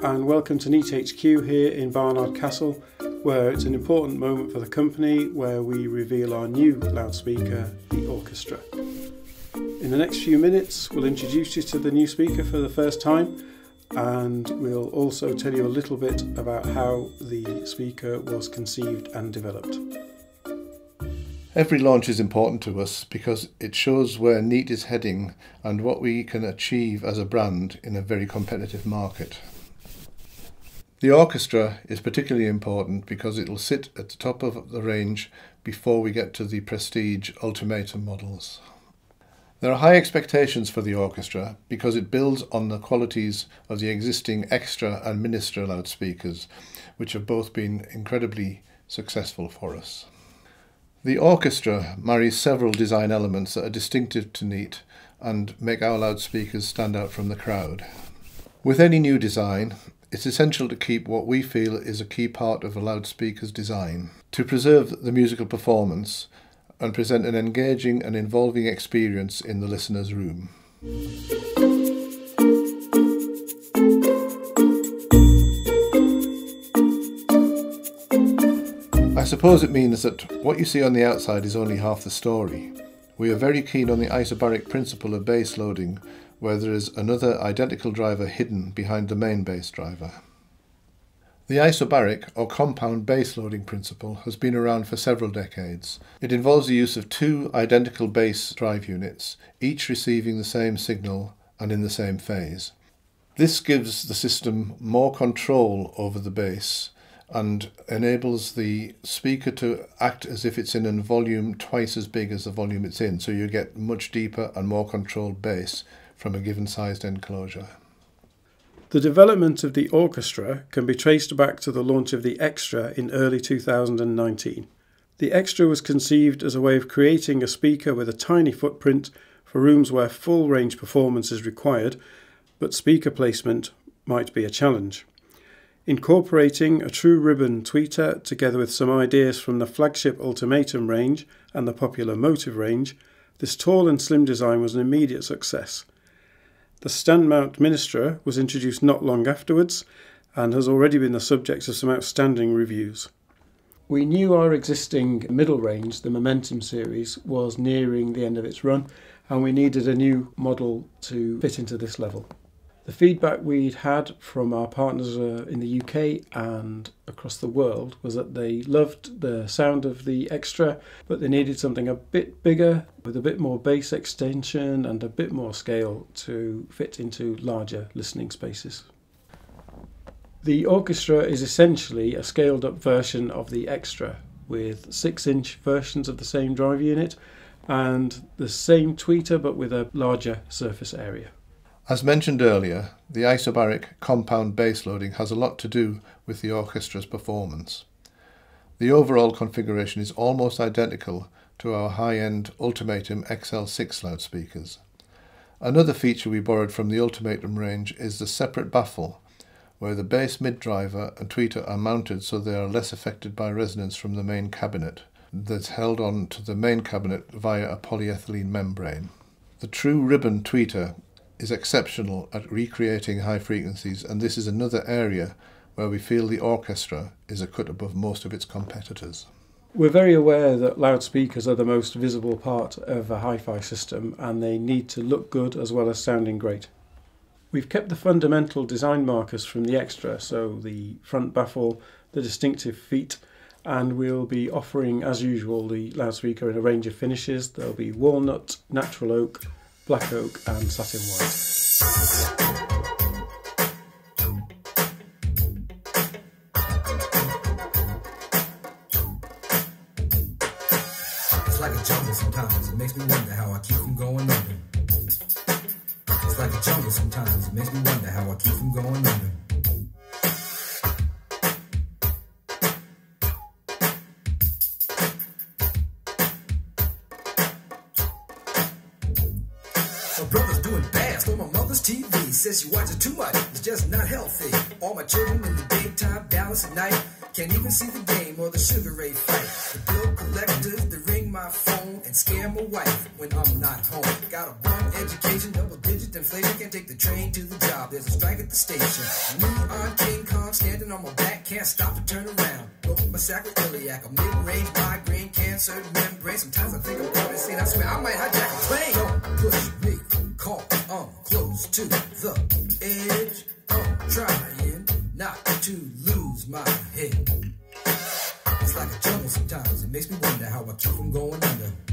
And welcome to Neat HQ here in Barnard Castle, where it's an important moment for the company where we reveal our new loudspeaker, the Orkestra. In the next few minutes, we'll introduce you to the new speaker for the first time and we'll also tell you a little bit about how the speaker was conceived and developed. Every launch is important to us because it shows where Neat is heading and what we can achieve as a brand in a very competitive market. The Orkestra is particularly important because it will sit at the top of the range before we get to the prestige ultimatum models. There are high expectations for the Orkestra because it builds on the qualities of the existing Ekstra and Ministra loudspeakers, which have both been incredibly successful for us. The Orkestra marries several design elements that are distinctive to Neat and make our loudspeakers stand out from the crowd. With any new design, it's essential to keep what we feel is a key part of a loudspeaker's design, to preserve the musical performance and present an engaging and involving experience in the listener's room. I suppose it means that what you see on the outside is only half the story. We are very keen on the isobaric principle of bass loading, where there is another identical driver hidden behind the main bass driver. The isobaric or compound bass loading principle has been around for several decades. It involves the use of two identical bass drive units, each receiving the same signal and in the same phase. This gives the system more control over the bass and enables the speaker to act as if it's in a volume twice as big as the volume it's in, so you get much deeper and more controlled bass from a given sized enclosure. The development of the Orkestra can be traced back to the launch of the Ekstra in early 2019. The Ekstra was conceived as a way of creating a speaker with a tiny footprint for rooms where full range performance is required, but speaker placement might be a challenge. Incorporating a true ribbon tweeter together with some ideas from the flagship Ultimatum range and the popular Motive range, this tall and slim design was an immediate success. The stand mount Ministra was introduced not long afterwards and has already been the subject of some outstanding reviews. We knew our existing middle range, the Momentum series, was nearing the end of its run and we needed a new model to fit into this level. The feedback we'd had from our partners uh, in the UK and across the world was that they loved the sound of the Ekstra, but they needed something a bit bigger with a bit more bass extension and a bit more scale to fit into larger listening spaces. The Orkestra is essentially a scaled up version of the Ekstra with 6 inch versions of the same drive unit and the same tweeter but with a larger surface area. As mentioned earlier, the isobaric compound bass loading has a lot to do with the Orkestra's performance. The overall configuration is almost identical to our high-end Ultimatum XL6 loudspeakers. Another feature we borrowed from the Ultimatum range is the separate baffle, where the bass mid driver and tweeter are mounted so they are less affected by resonance from the main cabinet that's held on to the main cabinet via a polyethylene membrane. The true ribbon tweeter is exceptional at recreating high frequencies, and this is another area where we feel the Orkestra is a cut above most of its competitors. We're very aware that loudspeakers are the most visible part of a hi fi system and they need to look good as well as sounding great. We've kept the fundamental design markers from the Ekstra, so the front baffle, the distinctive feet, and we'll be offering, as usual, the loudspeaker in a range of finishes. There'll be walnut, natural oak, black oak and satin white. It's like a jungle sometimes, it makes me wonder how I keep from going under. It's like a jungle sometimes, it makes me wonder how I keep from going under. Says she watches too much. It's just not healthy. All my children in the daytime, Dallas at night. Can't even see the game or the Sugar Ray fight. The bill collectors, my phone and scare my wife when I'm not home. Got a bum education, double digit inflation. Can't take the train to the job. There's a strike at the station. Me on King Kong standing on my back, can't stop to turn around. Broke my sacroiliac, a mid-range migraine, cancer membrane. Sometimes I think I'm see. I swear I might hijack a plane. Don't push me, call. I'm close to the edge. I'm trying makes me wonder how I keep from going under.